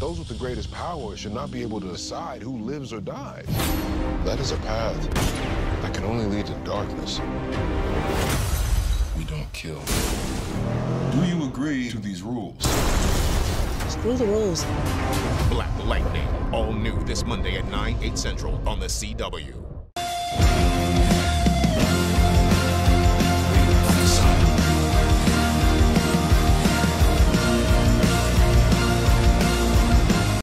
Those with the greatest power should not be able to decide who lives or dies. That is a path that can only lead to darkness. We don't kill. Do you agree to these rules? Screw the rules. Black Lightning, all new this Monday at 9, 8 central on the CW.